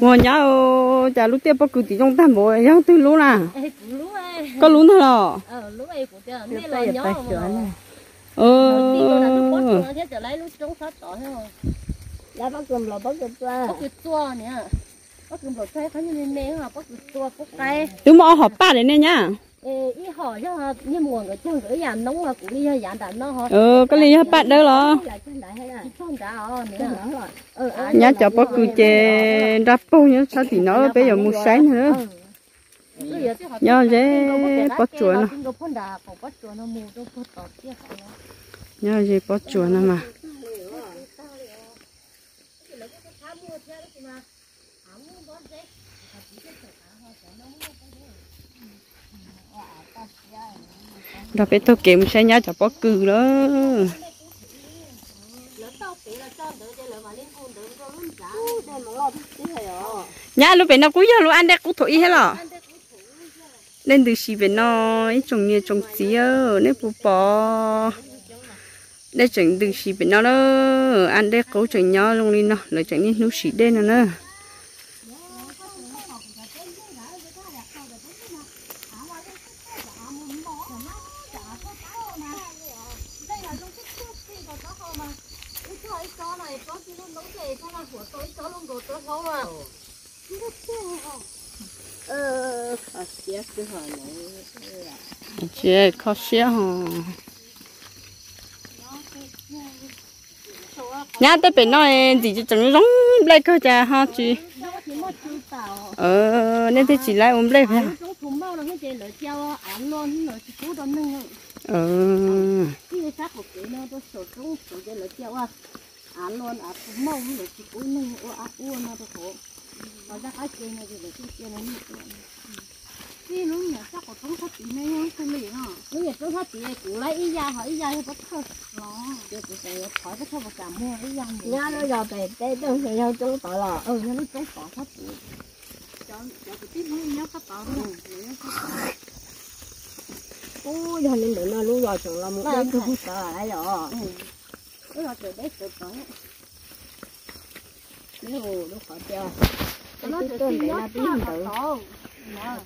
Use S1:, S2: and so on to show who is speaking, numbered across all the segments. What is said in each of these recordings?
S1: mua nhá chả lúc tiếp bắt cứ tí trong tam bộ nhá từ lúc nào có lúc nào rồi
S2: ờ
S1: ờ.
S2: Là bắt cầm là bắt cầm ra bắt cầm tua nè. Bắt cầm là thấy thấy như mẹ hả? Bắt cầm tua bắt cây
S1: đúng mà họp ba đấy nè nhá
S2: ý hỏi cho họ như mùa cái gửi giảm nóng là cũng đi giảm đạn nó họ
S1: ờ có lý hấp bạn đâu lo. Nhá cho bác cứ chè đáp bông nhá sao thì nó bây giờ mua sáng nữa. nhá dễ bác chuột nó. nhá dễ bác chuột nó mà đó phải tôi kiếm xe nhá cho bác cừ đó nhá, lúc bên nó cũng giờ, lúc ăn đây cũng thổi hết rồi Nên từ xì bên nó trồng nhiều trồng xí ơ nên bù bò. Để trồng từ xì bên nó đó ăn đây cố trồng nhỏ luôn đi nó lại trồng như nấu xí đen nữa nữa
S2: ờ khó xía cứ hỏi này
S1: chị khó xía hò nhá tới bên nói gì chứ chẳng giống lại cơ cha ha, chị? Ờ nên thế chị lại ôm lấy phải à? ờ
S2: ăn luôn à cũng mong được chỉ cũng nâng ô à u nó được khổ mà ra cái chuyện này thì để cái chuyện này như cái nó nhà chắc có trong thắt tí này không không liền à nó nhà trong thắt tí này cũng lấy ý ra hỏi ý ra thì bắt thôi nó để cũng sẽ khỏi bắt thôi một cả mua ý ra nhà nó giờ về đây đâu phải đâu trong tỏi là ừ. Nhà nó trong tỏi thắt tí cho cho cái tiếp nó nhớ cái tỏi đó ôi giờ nên để nó luôn rồi chẳng là một cái thứ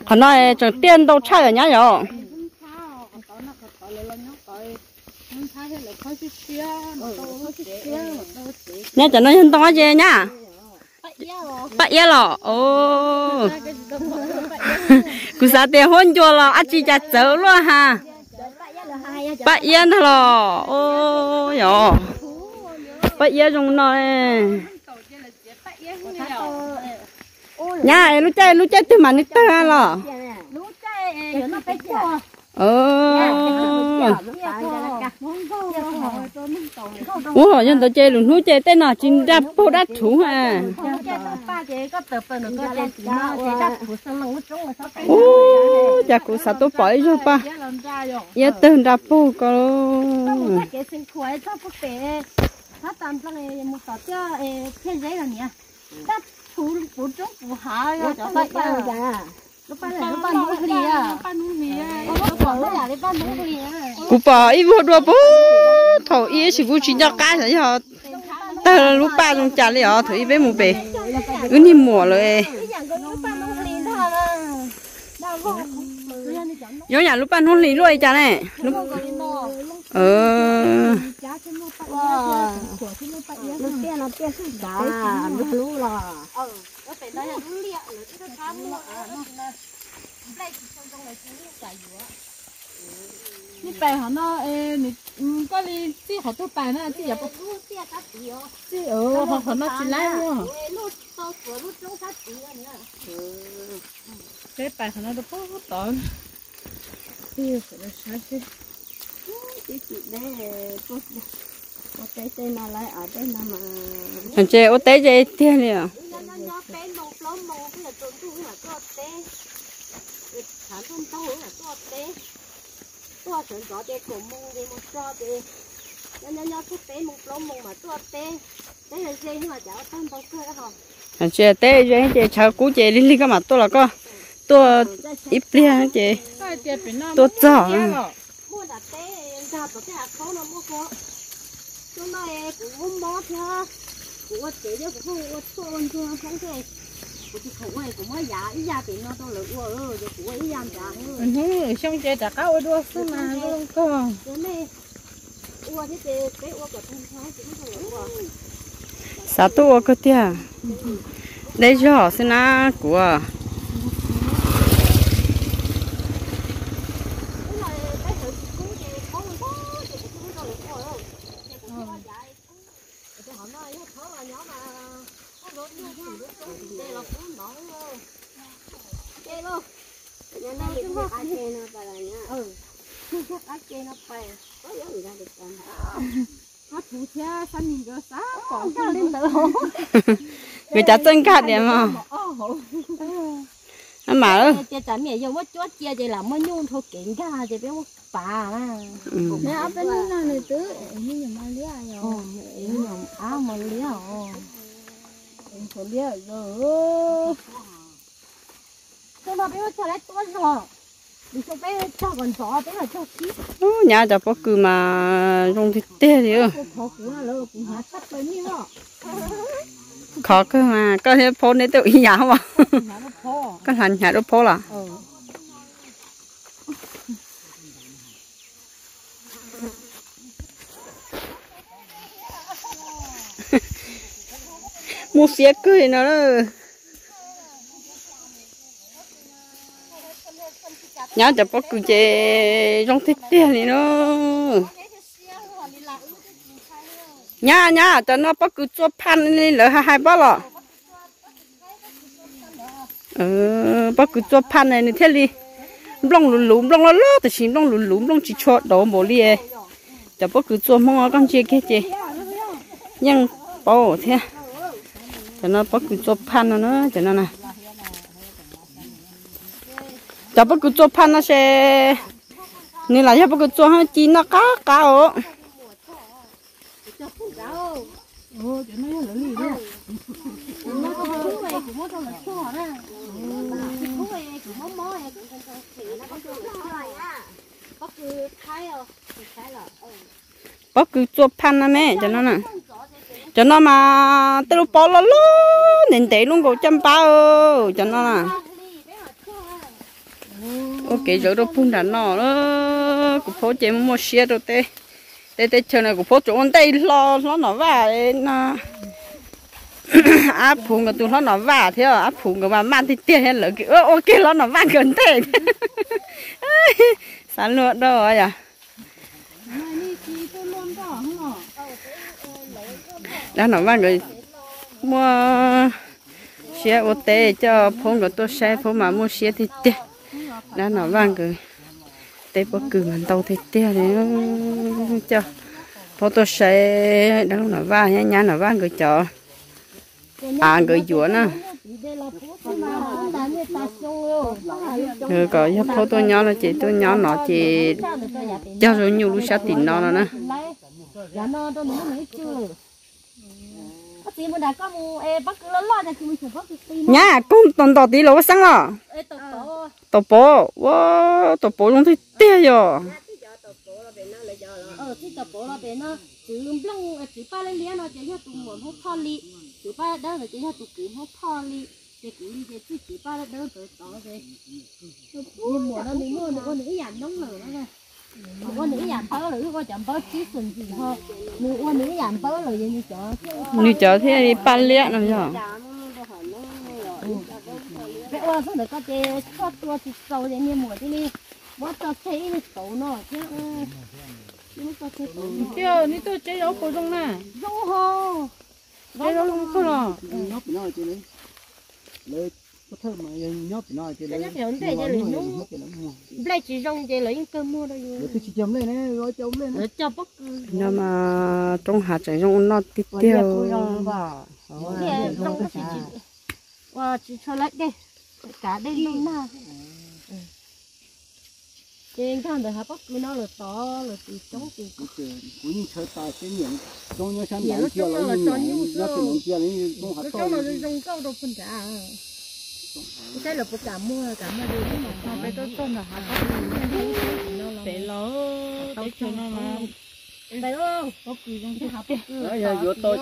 S1: còn nói chẳng tiền đâu chạy ở nhà rồi nhá chẳng nói hiện to gì nhá. Bắt yên lọ ô cứ sao tiền hôn cho lọ ăn chỉ chặt chớ luôn ha bắt yên lọ ô yo bắt yên dùng nó nhà lúc chơi lúc chơi từ mà nước ta lo ờ ủa nhân tao chơi luôn nuôi chơi tên nào? Chính đáp bố đáp thủ ha ô chả cũng sao tôi bỏ cho ba giờ tên đáp bố có
S2: nó tạm trong này một tờ cho thiên giấy là nhỉ? Đất thủ thủ trúc thủ hạ rồi cho phải ra gì à ban lúc gì à lúc ban lúc là lúc ban lúc gì à
S1: cú bỏ ít vô đua bố. Thầu ý chỉ cú chỉ cho cá thôi hả tao lúc ba trong trả lý họ thử với một bề. Cứ đi mùa rồi nhớ nhà lúc ba không lý rồi chả này. Lúc ờ.
S2: Đi bài họ nó ê nị có đi chỉ họ tôi bài nó
S3: chỉ nhập chỉ ở họ họ nó chỉ lái luôn cái bài họ nó đâu có tốt. chỉ phải là
S2: sai
S1: anh chị ô té chị tiền đi à anh chị té chị chị chào cú chị đi đi cái mặt tôi là có tôi ít liền chị tôi chọn
S2: ra tổ cái hạt khó nó mua khó chúng nó cũng không bó theo
S1: của chị đó cũng không có con chưa không thế của chị khổ này cũng mới giả ý ra thì nó đâu lỡ rồi rồi của ý ra nữa
S3: ừ. Xong chơi đã cao đua xuống mà luôn cơ
S1: cái này. Ua thế cái cái ua của thân thái cũng không lỡ rồi
S4: sao tôi có tia. Đây cho xin na của
S1: cái này cái thử cũng chị có một có chị cũng không lỡ rồi đâu chị cũng không giả thì họ nói nó thở là nhỏ mà có rốt nó chỉ rốt xuống đây là cũng nóng luôn đây luôn nhà nó chúng nó ăn chè nó phải là nhá ừ chắc ăn chè nó phải có giống gì ra được còn
S3: nó thủ xe xanh nhìn cho sáng còn
S1: cho lên tự
S4: ta chân cắt điểm mà. mà ơi
S1: chị chả mẹ dùng mất chốt chia chị làm mất nhung thôi kiện ra chị biết mất bà mà
S4: ừ.
S3: nè ở bên này này tứ như nhà mai lia rồi
S1: ý nhầm áo mà lý ồ
S3: có lia rồi.
S1: Nhưng mà biết cho lấy tuôn rồi là
S4: nhà cho bác cứ mà dùng thịt tê thì ơ.
S1: Khó
S4: cơ mà có thể phô nên tự ý nhà
S1: khó
S4: có thành nhà đâu phô là mua xe cười nó nhà cho bác cứ dùng thịt tê thì nó nhá nhá cho nó bắt cứ cho pan lên lỡ hai hai bao lọ. Ờ bắt cứ cho pan này thế đi. Lông lùn lùn lông ló ló thì chỉ lông lùn lùn lông chỉ cho đổ mồ li ấy. Cho bắt cứ cho mong con chơi cái gì nhưng bảo thế à. cho nó bắt cứ cho pan nó cho nó nè. Cho bắt cứ cho pan nó sẽ nên là cho bắt cứ cho hai chi nó cá cá ổ
S3: ồ cho này là lì đó
S1: nó có thú về cũng có là cho đó? Thú về cũng có mó cũng không có thì nó có cho là cho à cứ thái rồi thái rồi ừ
S4: cứ cho pan nó mẹ cho nó nè. Cho nó mà tôi bỏ lỡ luôn nên để luôn cổ chăm bao cho nó nè. Ok rồi đâu phun đàn nó đó. Cũng phô chế mua xe rồi tê tê tê chờ này cụ phố chỗ đây lo nó nó vả nó áp phun cái tụi nó nó vả thế à áp phun cái mà mang thì tiền hết lỡ cái ok nó nó vả gần thế. Sáng luôn đâu
S3: rồi à?
S4: Đã nó vả rồi mua xe ô tê cho phun cái tôi xe phun mà mua xe thì tiền. Đã nó vả rồi tế bó cử mình tàu thì tiền cho phô tô xe đâu nó va nhá nhá nó va người cho à người dũa nè. Người có giúp phô tô nhỏ là chị tôi nhỏ nó chị. Cho rồi nhiều lúc sao tìm nó nè
S1: dạ nữa nữa mà mình
S4: nhá cũng tuần tàu tí lỗ sáng rồi
S1: ê tổ tổ
S4: bò wow tàu bò trong thì tiền rồi
S1: ờ thì tổ tổ là bên nó chỉ lông chỉ ba lên liền nó chỉ cho tụi muốn hút thò li chỉ ba đó là chỉ cho tụi cứ hút thò li chỉ cứ li chỉ chỉ chỉ ba đó tổ tổ về nhưng mùa nó nếu mùa nó có nữ giảm nóng lửa đó có có có như chợ.
S4: Thế đi pan liệt rồi nhở
S1: cái ô sao được có chế cho tua thì sâu để như mùa thế đi. Bớt cho nó tổ nó chứ. Nó. Nó
S3: chưa ní tôi cổ trong nè.
S1: Hồ
S3: đấu không có lo
S5: nhóc bị nói lấy có thơ mà nhóc bị nói chị lấy
S1: lấy nung chỉ rong chơi lấy cơm mua đây
S5: rồi tôi chỉ chấm lên này rồi chấm lên
S1: để cho cứ
S4: nhưng mà trong hạt chạy trong nó
S5: vào
S1: thì rong có chỉ và chỉ cho lấy đây cả đây luôn mà. Trên thằng đời bất cứ nó là to là từ chống từ
S5: cũng như chơi tài cái miệng trong như sáng
S1: Dạ,
S5: nãy
S1: nó
S5: kia
S1: là
S5: này nó thì nó kia trong hạt
S1: cái
S5: to
S1: chỗ là rong câu đâu phân trả cái là bộ cảm mua cảm mua đi mà.
S3: Mà cái tôi tôm là hả? Để lỡ để cho nó mà
S1: đây đó có cứ trong cái hộp cứ
S5: Đấy, giờ vô tôi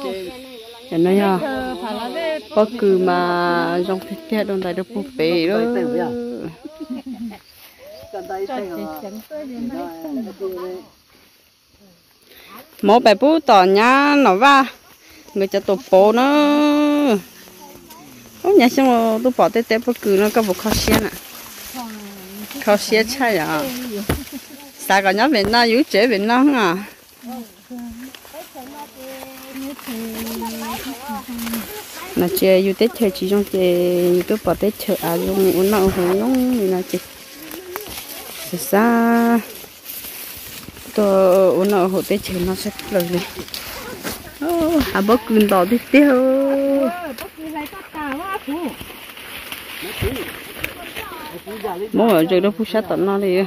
S4: nha
S3: phải là về
S4: bất cứ mà trong thịt tết đông đại được búp bê đó.
S3: đây
S4: mỗi bài bút tỏ nhá nó va người cho tổ bố nó ô nhà xong rồi tôi bỏ tết tết bất cứ nó có một khó nè khó xia chạy à sao cả nhá bên nào yếu chế bên nào à nó chơi yếu tết chơi chỉ trong chơi tôi bỏ tết chơi à dùng uống nào uống nóng như nào chơi sao tôi uống nào hồ tết chơi nó sẽ lời này à bớt cừn đỏ thì tiêu mỗi ở chỗ đó phu sát tận nó đi.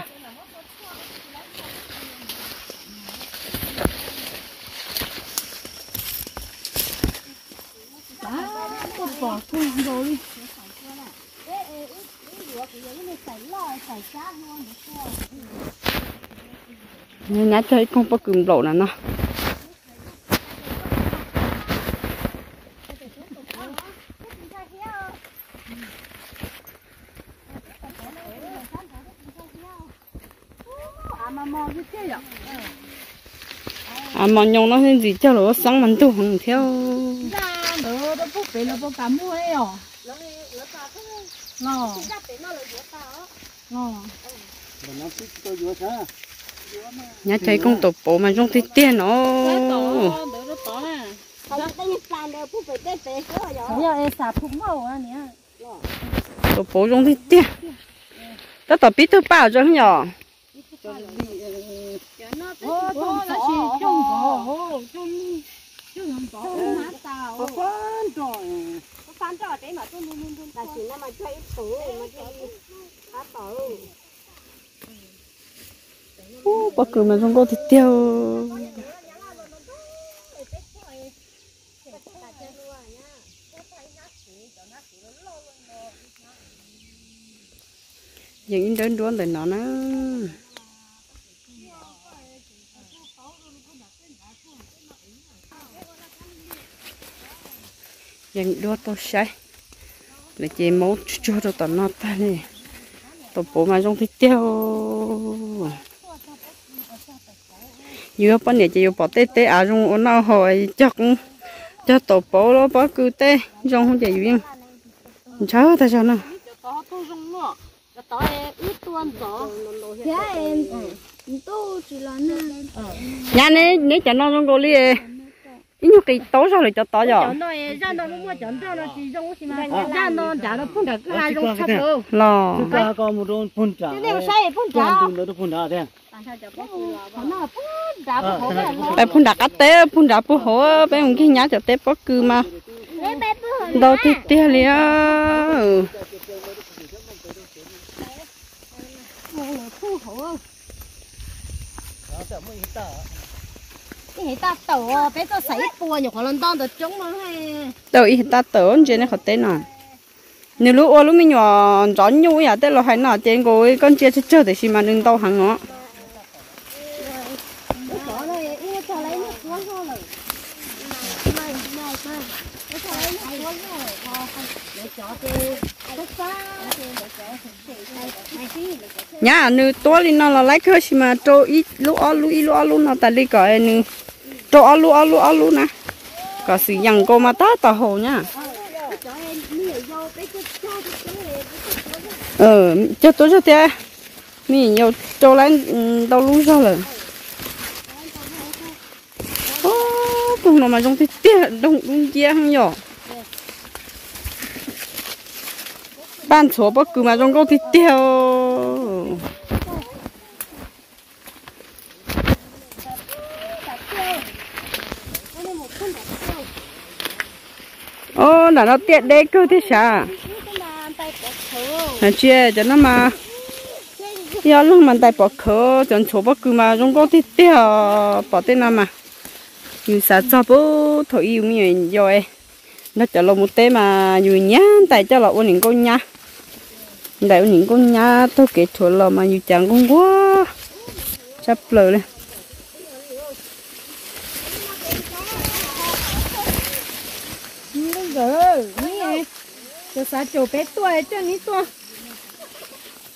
S1: Bỏ rồi
S4: nhá chơi không bớt cừn đỏ là nó. À mà nhông nó hình gì cho nó sáng mình tu hàng theo.
S3: Nữa đó bút bể là bút cả mua ấy à
S5: nó sao?
S4: nhá chơi công tổ bộ mà trong thì tiền nó.
S3: Đó đỡ nó tỏ nè
S1: giờ em xả phúc màu á nè
S4: tổ bộ trong thì tiền ta tập biết thứ bao cho nhỏ
S3: ô thôi là chỉ cổ chung chung không có
S5: Có quan trọng.
S4: Ô, bất cứ mà trong có thì tiêu in đến đuôn để nó nó đua tôi sai để chị mốt cho cho tao nó ta này. Tao bố mà trong thì tiêu yêu bọn này chỉ bỏ tê tê à trong nó hồi chắc cho tao bố nó bỏ cứ tê trong không chạy viên chào ta cho nó. Nhà này, nếu cho nó trong cô li
S1: nó ra nó mua chọn cho nó chỉ dùng gì mà ra nó trả nó phun cả cái hai dùng sắp rồi
S4: lo
S5: Chúng ta có một đồn phun trả.
S1: cái này sai phun trả
S5: Toàn dùng nữa phun trả thế.
S1: nó phun trả
S5: Ờ,
S1: không
S5: thế này
S1: phải
S5: cũng
S4: bé phun đặc á té phun đặc bố hổ bé không kia nhá cho té bất cứ mà đâu thì té liền
S1: thu hổ cái hệ ta tổ bé tôi sấy bùa nhục lần đó được chúng nó hay?
S4: Đâu ít ta tưởng trên này khó tên nào. Nếu lúc ô lúc mình nhỏ gió nhu ya à, tên là hay nào trên gối con chia chơi để xí mà đừng đau hàng ngõ
S1: nhà nữ ít lên này nó
S4: là lấy cơ xí mà cho ít, lúc ô lúc ít, lúc ô lúc nó ta đi gọi nữ cho ô lúc ô nè. Có sự nhằng cô mà ta tao hồ
S1: nha.
S4: Ờ cho tôi cho thế mình nhiều cho lên đâu luôn sao rồi ô cùng nó mà trong thì tiếc, đông đông kia không nhỏ ban số bất cứ mà trong câu thì tiêu ô là nó tiện đấy cứ thế sao là chưa cho nó mà. Giờ lúc mình tay bỏ khờ chọn chỗ bất cứ mà trong có thì tiếc bỏ tên nào mà. Nhưng sao cho bố thôi yêu mình rồi nó cho lo một té mà, như nhá, tại cho lo ôn những con nhá. Đại ôn những con nhá, tôi kể chỗ lo mà, như chẳng con quá. Chấp lời lên.
S3: Rồi nhỉ cho sao chỗ bé tuổi cho ní tuổi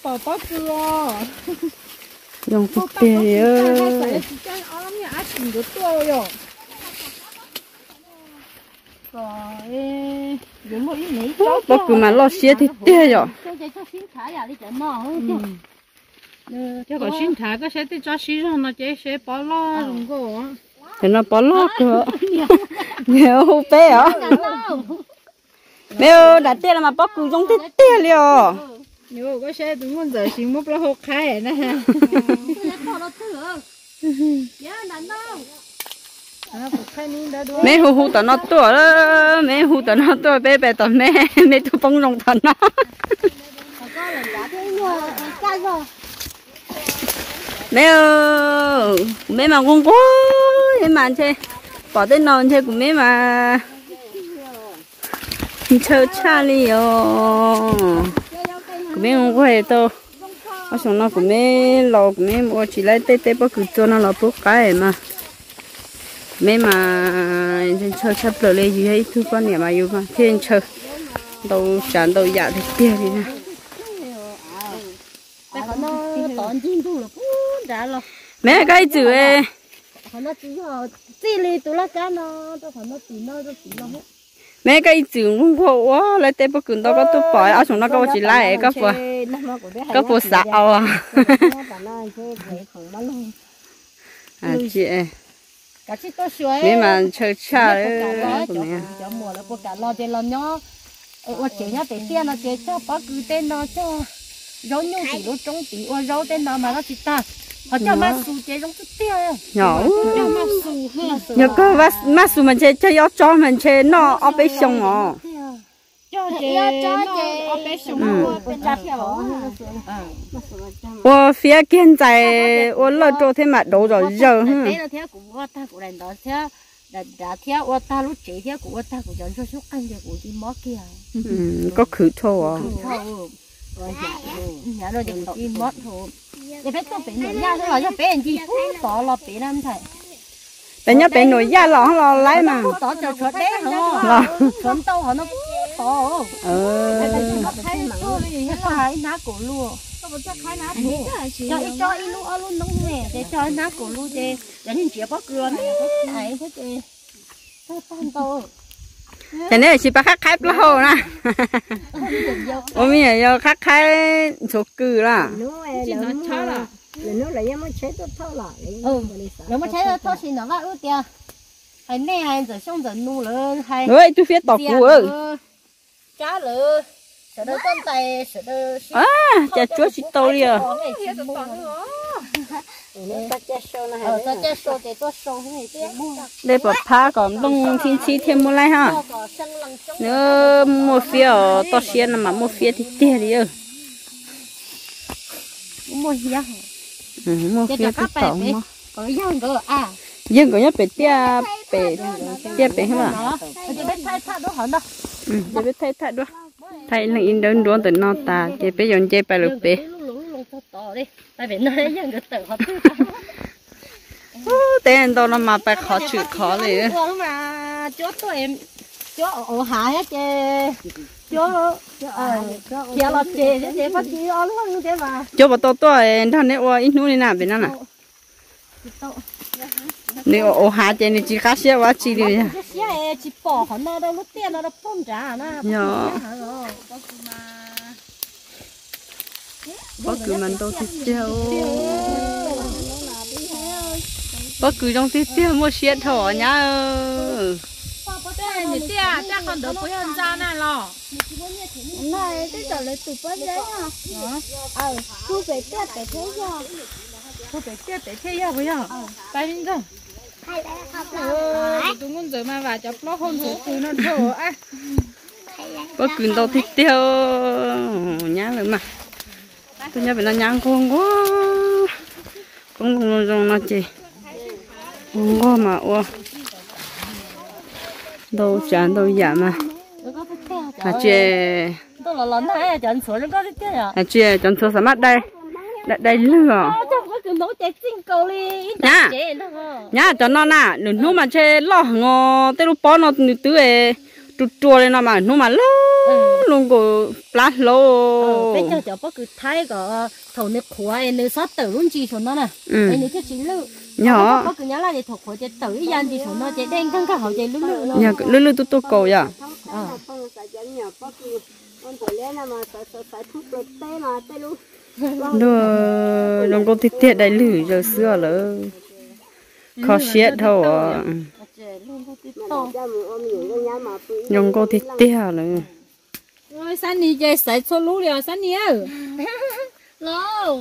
S3: bỏ bỏ cửa
S4: dùng
S3: có chỉ
S4: ơi
S3: rồi rồi
S4: bác cứ mà lo xía thịt tê rồi
S1: cho
S3: có xin thả cái sẽ cho xí rồi nó chế sẽ bỏ lo dùng cô
S4: thì nó bỏ lo cửa nhiều bé à mẹ đã tê là mà bác cứ dùng thịt tê liền.
S3: Nếu có sẽ đúng con giờ xin một lo hộp khai nè. À
S4: mẹ hù hù tao nó tuổi đó. Mẹ hù tao nó tuổi bé bé tao mẹ. Mẹ tao bông rong tao nó
S1: có lần đã thấy nhờ ca rồi
S4: mẹ ơi, mẹ mà con quá em mà chơi, bỏ tên non chơi của mẹ mà. Chờ cha đi yo của mẹ con quá vậy tôi. Ở trong nó của mẹ, lò của mẹ mua chỉ lấy tê tê bao cứ cho nó lò bốc cái mà. Mẹ mà trên chơi chấp lời lấy gì hết thứ quan niệm mà yêu mà thiên chờ, đâu chán, đâu dạ thì kia đi nè.
S1: Bây giờ nó tòn chín thu là phun ra rồi
S4: mẹ cái chữ ấy mẹ cái chữ cũng có quá lấy tê bao cứ đâu có tôi bỏ ở trong nó có chỉ lại cái phụ cái phụ sao à. à chị mẹ mà chờ cha đấy
S1: là ở chế nhá để tiền nó chế cho bác cứ tên nó cho. Rau nhung thì nó trống tí ở rau tên nó mà nó chỉ ta họ cho má su chế trong chút tiền
S4: nhỏ
S1: cho má su ha
S4: nhớ cơ mà mà số mình chơi chơi cho mình chơi nó ở bên sông à
S3: cho chị nó ở bé sùng
S1: bên cha theo
S4: 我phía hiện tại 我了昨天嘛都着热，
S1: đấy là theo của我ta của đàn đó theo đã đã theo我ta lúc chế theo của我ta của chọn cho số ăn thì của đi mót kia
S4: 嗯，个口臭啊，
S1: giờ phải tôi bị nổi da thôi rồi giờ phải anh chị phú tỏ lo bị năm thầy
S4: bây giờ bị nổi da lo lo lấy mà
S1: tỏ cho chuột đế hả lo chuột tao hả nó tỏ ừ phải ná cổ lúa cho ít cho ít lúa luôn nông nè để cho ná cổ lúa để để nhìn chị bóc rửa này ấy thế chị tao tao thế
S4: này chỉ bắt khắc khép là hồ nè ôm mẹ giờ khắc khép số cừ là chỉ nó
S3: chó là là nó lại mới chết tôi thâu là
S1: ừ nó mới chết tôi thâu thì nó vắt út tiền hay nè hay giờ xong giờ nu lên hay
S4: ơi chú phía tỏ cù ơi
S1: chá lơ sợ đâu con tay sợ đâu
S4: à chả chúa chỉ tàu liền à,
S1: ờ
S4: đây bà phá còn đông thiên chi thêm một lại ha, nếu mua phía ở to xiên mà mua phía thì tiền đi
S1: á
S4: ừ, mua
S1: Thế
S4: phía
S1: là
S4: thì
S1: bạn
S4: mà,
S1: có dân cơ à?
S4: Nhưng có nhất phải tia bể tia bể hả?
S1: đó thì biết thay thay đó đó?
S4: Ừ, thật đó. Thấy là in đơn đuôn từ nó ta, chị biết dùng chị phải lục bể.
S1: lúc lúc lúc tôi tỏ đi. Tại vì nó dân cái tự họ tự
S4: tên đâu nó mà phải khó chịu khó này
S1: mà chỗ tôi em chỗ ở hạ hết chứ chỗ kia là chứ chế phát chế ở luôn thế mà
S4: Cho bà tôi tôi thằng này ôi ít này nào bên nó nè. Nếu ô hà chị này chỉ khá xe quá chị đi.
S1: chỉ bỏ họ nó đâu lúc tiền nó nó phun trả nó
S4: Nhỏ. Bất cứ mình đâu thích tiêu. Bất cứ trong thích tiêu mua xe thỏ nhá.
S3: thì tia cha con đỡ bối hơn ra nè lò
S1: này cái giờ lại tụt bớt đấy à ờ thu về tết để thế giờ
S3: thôi phải tia để thế ya bây giờ tại vì sao đúng con giờ mà vào chập lo hôn số từ nó thở á.
S4: Bất cứ đâu thích tiêu. Nhá rồi mà. Tôi nhớ phải nó nhang con quá. Không không không nó chị. Không có mà ô. Đâu chán đâu dạ mà. À chị
S1: là à
S4: à chị chọn số sao mắt đây. Đây đây
S1: đi
S4: Nhá. nhá cho nó nè nếu nó mà chơi lo ngò tê lúc bó nó từ ấy chua chua lên nó mà nó mà lô luôn có lá lô
S1: bây giờ cháu bắt cứ thay có thầu nước khóa em nước sát tử luôn chi xuống nó nè.
S4: Ừ.
S1: Em nước cái chỉ lự.
S4: Nhỏ.
S1: bắt cứ nhớ là để thầu khóa để tử yên chi xuống nó để đen căng cả họ để lự lự
S4: nhà lư lư tu tu cổ ya
S1: ờ.
S4: Đưa nó có thịt thịt đại lử giờ xưa là khó xiết thôi à nó có thịt thịt là
S3: ôi sao nì chơi sai số lú liền sao nì ơ
S1: lo.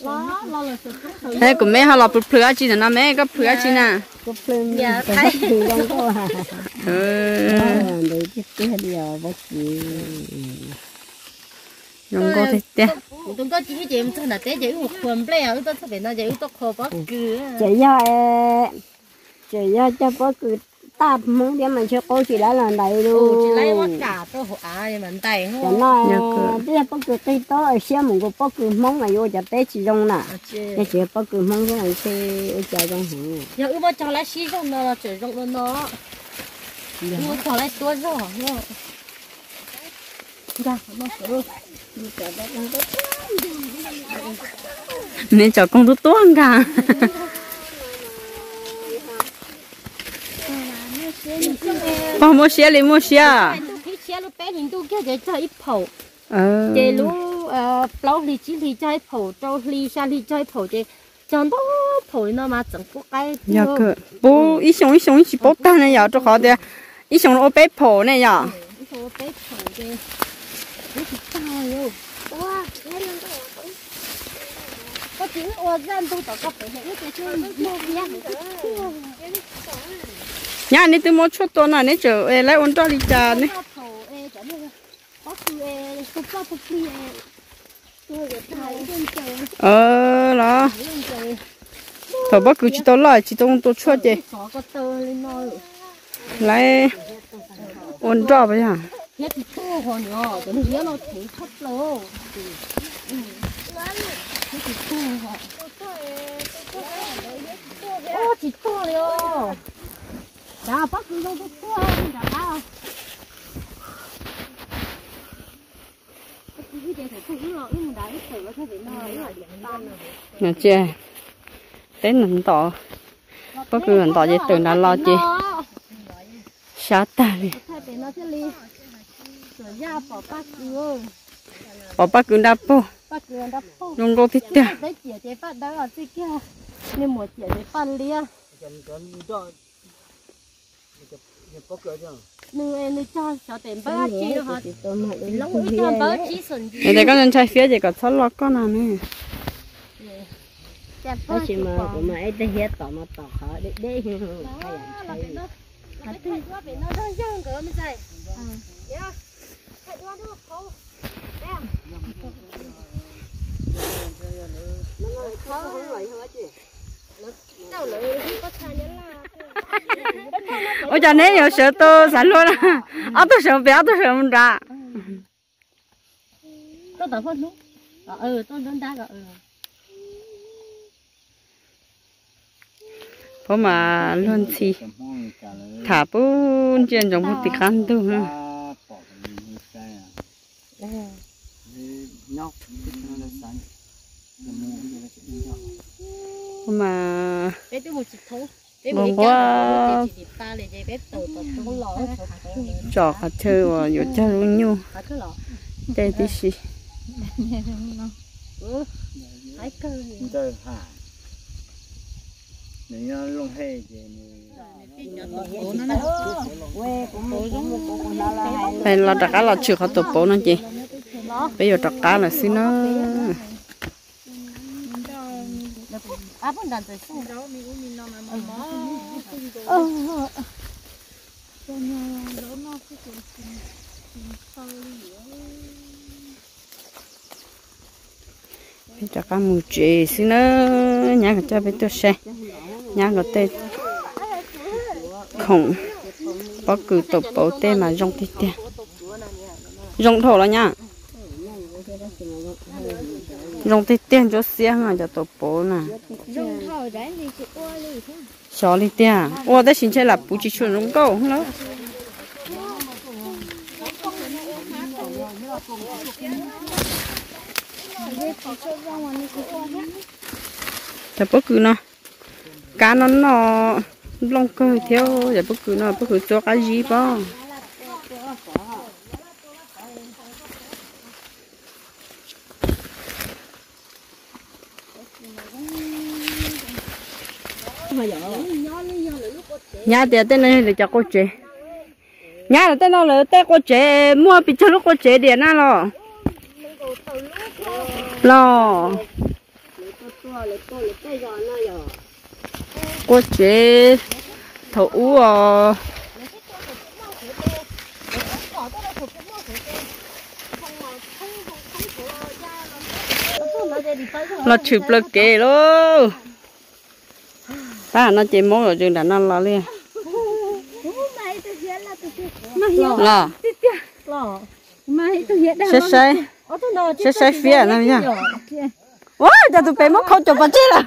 S1: Lo lo là sự
S4: thế của mẹ họ là bự bự chi là mẹ có bự chi nè.
S1: Nhà thay
S4: ừ
S5: để cái cái điều bác sĩ
S4: nó có thịt thịt
S1: chúng có chỉ chị em thân là té chị một phần ple ở đó sao phải nó chị to khó bắt cứ
S2: chị do chị do cho có cứ ta muốn để mình cho cô chị đã làm đầy
S1: ừ
S2: luôn.
S1: chị lấy quá cả tôi à thì mình tay không?
S2: Nó
S4: Nhớ cửa.
S2: bây giờ có cứ tây to ở xe mình có có cứ mong mà vô cho té chị trong nè.
S1: Chị.
S2: Cái chị có cứ mong cái này xe ở chợ trong hàng
S1: giờ ư bao cho lấy xí trong nó chỉ trong nó nó ư cho lấy tua rồi nó. Ra nó sửa
S4: nên cho con tu tuôn cả bao mua xe lấy mua xe
S1: khi xe lúc bé nhìn tôi kia để cho ít
S4: ờ
S1: chị lúc lâu thì chỉ thì cho ít phẩu cho thì xa thì cho ít phẩu chị chẳng đó phẩu nó mà chẳng có cái
S4: nhà cửa bố ít sống ít sống chỉ bố ta này giờ cho khó để ít sống nó bé phổ này giờ
S1: ít phẩu bé phẩu chị nó chỉ to rồi wow lên tôi có tiếng ô dân tôi tao có phải những cái chuyện mua nhá
S4: nhà này tôi mua chút tôi nè này chờ lại ôn cho đi cha này ờ
S1: là thầu bác cứ chỉ tao lại chỉ tao tôi
S4: chút đi lại ôn cho bây
S1: giờ chỉ to còn nhỏ cái này nó thấy thấp lâu hết to rồi. Ô chỉ to rồi. Dạ, bác cứ đâu có
S4: cua không, dạ không. nè chị Tết nằm tỏ. Bất cứ nằm tỏ gì từ nào
S1: lo chị sao ta đi. Bỏ bác cứ đáp bố. Nông đô thích chưa nên mùa chị thì phân lia
S5: để đây có nên trai
S1: phía gì có sót lót con nào nè? Nó
S2: chỉ mà ấy đây hết tỏ mà tỏ khó để để hiểu hiểu hay
S1: là thấy nó thấy nó bị nó đang giăng cỡ mới dậy. Dạ. Yeah thấy nó được dạ. không em khó hơn rồi
S4: 我讲那有时都散落了，啊都什么不要都什么着，
S1: tôi tập phân lúc ừ tôi đến đá rồi ừ
S4: เพราะมาล้วนที
S5: tầm hoang cả là
S4: ถาปูนเจียนจงพุติคันดูฮะ
S5: ta bỏ cái
S4: mà
S1: mong
S4: quá trò
S1: cả
S5: chơi và giờ chơi
S2: luôn nhau đây tí xí nên nó luôn hay
S4: chứ đây là đặc cá là chưa có tổ bố nó chị? Bây giờ đặt cá là xin nó à bún đàn tới xuống đó uống
S1: mi nó mà mò mò
S2: ờ
S4: cho nhà đó nó cái chuyện chuyện sau bây giờ các mù chế xin nó nhà cái cho bây tôi xe nhà cái tê không bác cứ tập bảo tê mà rong tê tê rong thổ là nha dùng thì tiền cho xe à cho tổ bố nè xó đi tiền ô đấy xin chơi là bố chỉ chuẩn đúng câu không đó chả bất cứ nó cá nó nó lông cơ theo chả bất cứ nó bất cứ cho cái gì bao nhà thì tên này là cho cô chế. Nhà là tên nó là tên cô chế? Mua bị cho lúc cô chế điện na lo lo cô chế thầu u à ờ. Nó chụp lực kề luôn ta nó chỉ muốn rồi chừng đã nó lo liền lo sẽ sẽ
S1: ở
S4: sẽ sẽ phía nào nhá wow giờ tụi bé mất khâu chụp bát chết rồi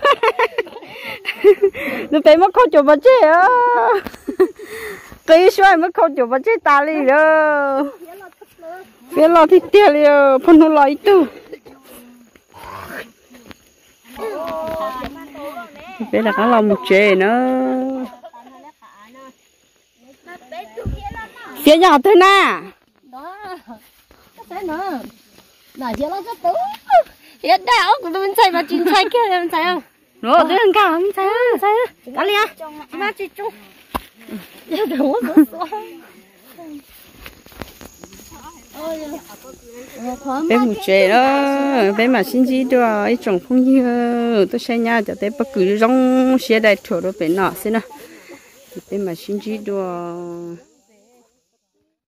S4: tụi bé mất khâu chụp bát chết á cái xoay mất khâu chụp bát chết ta đi rồi. Phía lo thì tiêu liền phân nó lo ít tu bé là cái lòng một chè nữa. Phía nhỏ thôi na
S1: đó. Cái nữa là giờ nó rất tốt. Hiện đạo của tôi thấy mà chín thấy kia em thấy không?
S4: Nó tới hơn cao không thấy không thấy có liền
S1: mà chị chú giờ đủ
S4: bé mù chè đó bé mà xin gì đó ấy trồng không như tôi xem nhà cho tới bất cứ rong xe đại thổ đó bé nọ xin nè bé mà xin gì đó